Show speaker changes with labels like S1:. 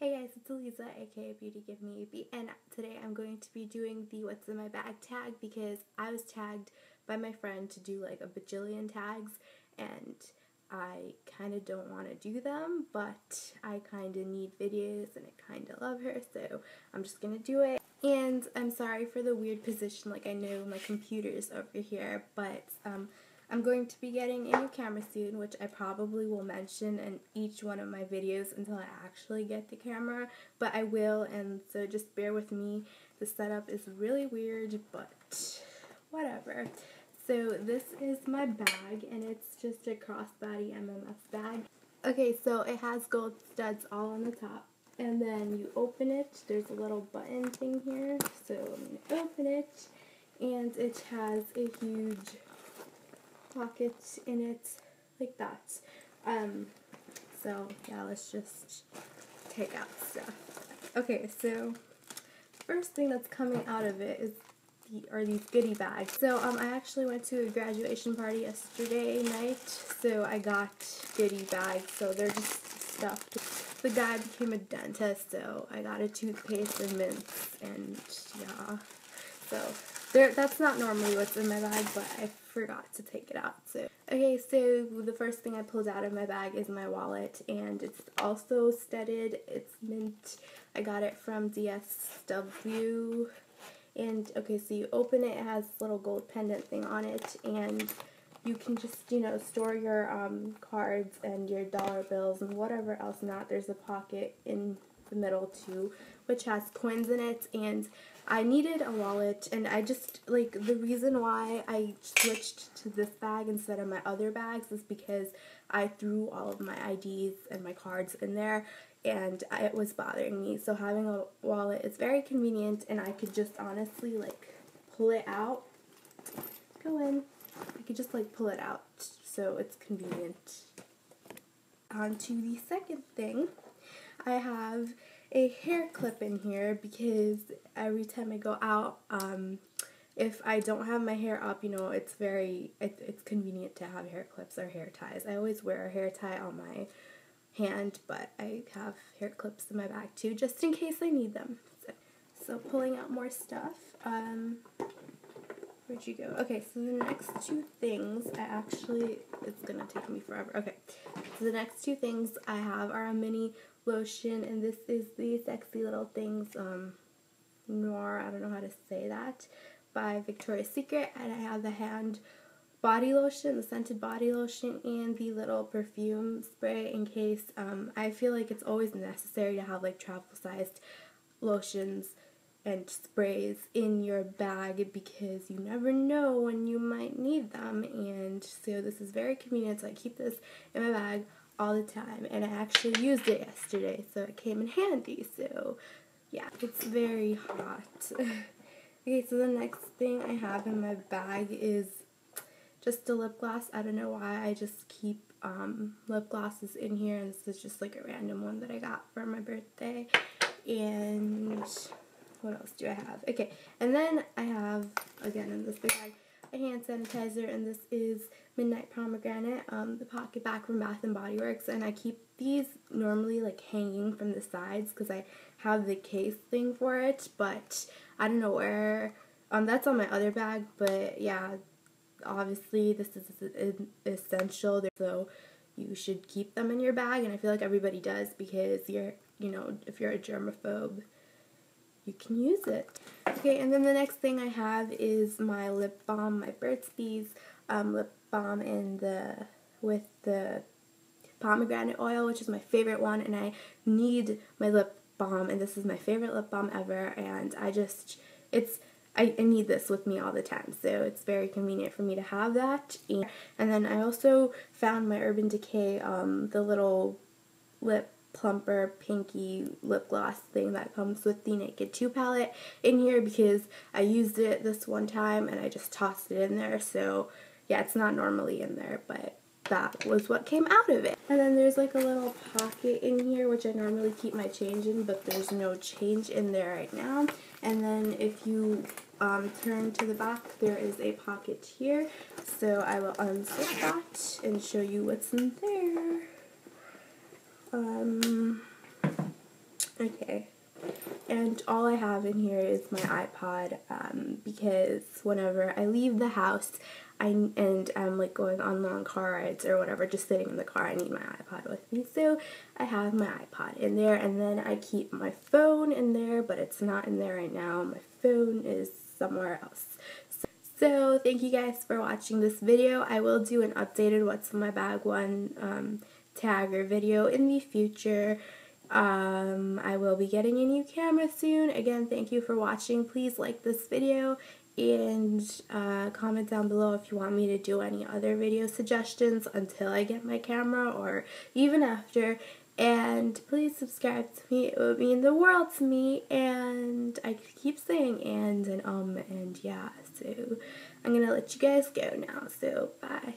S1: Hey guys, it's Aleeza, aka Beauty Give Me a Beat, and today I'm going to be doing the What's in My Bag tag because I was tagged by my friend to do like a bajillion tags, and I kind of don't want to do them, but I kind of need videos and I kind of love her, so I'm just gonna do it. And I'm sorry for the weird position, like I know my computer's over here, but um, I'm going to be getting a new camera soon, which I probably will mention in each one of my videos until I actually get the camera, but I will, and so just bear with me. The setup is really weird, but whatever. So this is my bag, and it's just a crossbody MMF bag. Okay, so it has gold studs all on the top, and then you open it. There's a little button thing here, so I'm going to open it, and it has a huge pockets in it like that. Um, so yeah, let's just take out stuff. Okay, so first thing that's coming out of it is the, are these goodie bags. So um, I actually went to a graduation party yesterday night, so I got goodie bags. So they're just stuffed. The guy became a dentist, so I got a toothpaste and mints, and yeah. So there, that's not normally what's in my bag, but I forgot to take it out. So okay, so the first thing I pulled out of my bag is my wallet, and it's also studded. It's mint. I got it from DSW. And okay, so you open it, it has a little gold pendant thing on it, and you can just, you know, store your um, cards and your dollar bills and whatever else not. There's a pocket in the middle too, which has coins in it, and I needed a wallet and I just like the reason why I switched to this bag instead of my other bags is because I threw all of my IDs and my cards in there and it was bothering me. So having a wallet is very convenient and I could just honestly like pull it out. Go in. I could just like pull it out so it's convenient. On to the second thing. I have a hair clip in here because every time I go out, um, if I don't have my hair up, you know, it's very, it, it's convenient to have hair clips or hair ties. I always wear a hair tie on my hand, but I have hair clips in my bag too, just in case I need them. So, so pulling out more stuff. Um, where'd you go? Okay, so the next two things, I actually, it's gonna take me forever. Okay, so the next two things I have are a mini lotion, and this is the Sexy Little Things um, Noir, I don't know how to say that, by Victoria's Secret, and I have the hand body lotion, the scented body lotion, and the little perfume spray in case um, I feel like it's always necessary to have like travel sized lotions and sprays in your bag because you never know when you might need them. And so this is very convenient. So I keep this in my bag all the time. And I actually used it yesterday so it came in handy. So yeah it's very hot. Okay so the next thing I have in my bag is just a lip gloss. I don't know why. I just keep um, lip glosses in here and this is just like a random one that I got for my birthday. And what else do I have? Okay and then I have again in this big bag a hand sanitizer and this is Midnight Pomegranate, um, the PocketBac from Bath & Body Works, and I keep these normally like hanging from the sides because I have the case thing for it, but I don't know where, um, that's on my other bag, but yeah, obviously this is essential, so you should keep them in your bag, and I feel like everybody does because you're, you know, if you're a germaphobe, you can use it. Okay, and then the next thing I have is my lip balm, my Burt's Bees um, lip balm in the with the pomegranate oil, which is my favorite one, and I need my lip balm, and this is my favorite lip balm ever, and I just, it's, I, I need this with me all the time, so it's very convenient for me to have that, and, and then I also found my Urban Decay, um, the little lip plumper pinky lip gloss thing that comes with the Naked 2 palette in here because I used it this one time and I just tossed it in there so yeah it's not normally in there but that was what came out of it. And then there's like a little pocket in here which I normally keep my change in but there's no change in there right now. And then if you um, turn to the back there is a pocket here so I will unzip that and show you what's in there. Um, okay. and all I have in here is my iPod um, because whenever I leave the house I, and I'm like going on long car rides or whatever, just sitting in the car, I need my iPod with me. So I have my iPod in there and then I keep my phone in there, but it's not in there right now. My phone is somewhere else. So thank you guys for watching this video. I will do an updated what's in my bag one um, tag or video in the future. Um, I will be getting a new camera soon. Again, thank you for watching. Please like this video and uh, comment down below if you want me to do any other video suggestions until I get my camera or even after. And please subscribe to me. It would mean the world to me. And I keep saying and and um and yeah. So I'm going to let you guys go now. So bye.